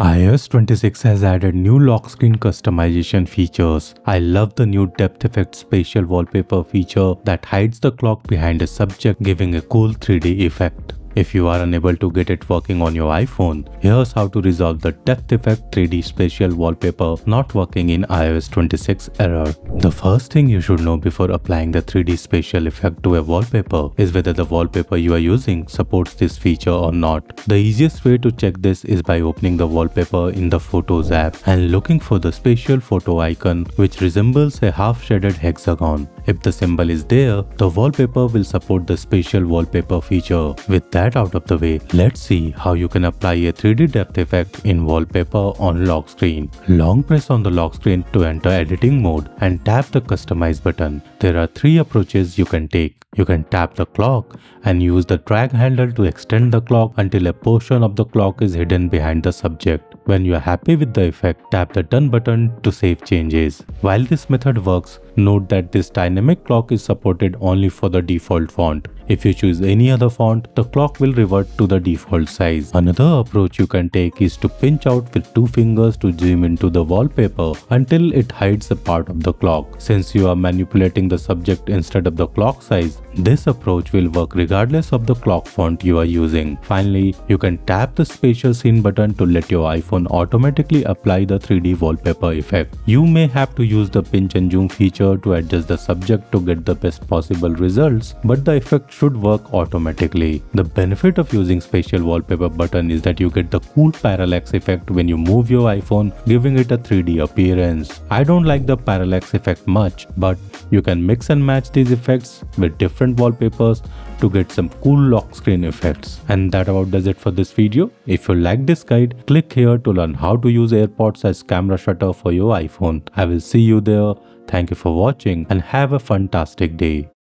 iOS 26 has added new lock screen customization features. I love the new depth effect spatial wallpaper feature that hides the clock behind a subject giving a cool 3D effect. If you are unable to get it working on your iPhone, here's how to resolve the depth effect 3D spatial wallpaper not working in iOS 26 error. The first thing you should know before applying the 3D spatial effect to a wallpaper is whether the wallpaper you are using supports this feature or not. The easiest way to check this is by opening the wallpaper in the Photos app and looking for the spatial photo icon which resembles a half-shaded hexagon. If the symbol is there, the wallpaper will support the spatial wallpaper feature. With that out of the way, let's see how you can apply a 3D depth effect in wallpaper on lock screen. Long press on the lock screen to enter editing mode and tap the customize button. There are three approaches you can take. You can tap the clock and use the drag handle to extend the clock until a portion of the clock is hidden behind the subject. When you are happy with the effect, tap the done button to save changes. While this method works, note that this dynamic clock is supported only for the default font. If you choose any other font, the clock will revert to the default size. Another approach you can take is to pinch out with two fingers to zoom into the wallpaper until it hides a part of the clock. Since you are manipulating the subject instead of the clock size, this approach will work regardless of the clock font you are using. Finally, you can tap the spatial scene button to let your iPhone automatically apply the 3D wallpaper effect. You may have to use the pinch and zoom to adjust the subject to get the best possible results, but the effect should work automatically. The benefit of using spatial wallpaper button is that you get the cool parallax effect when you move your iPhone giving it a 3D appearance. I don't like the parallax effect much but you can mix and match these effects with different wallpapers to get some cool lock screen effects. And that about does it for this video. If you like this guide, click here to learn how to use AirPods as camera shutter for your iPhone. I will see you there. Thank you for watching and have a fantastic day.